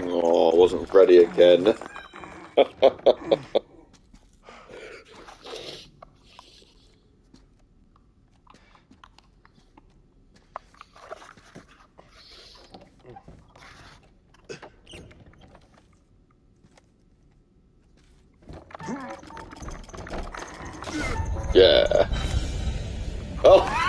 Oh, I wasn't ready again. yeah. Oh.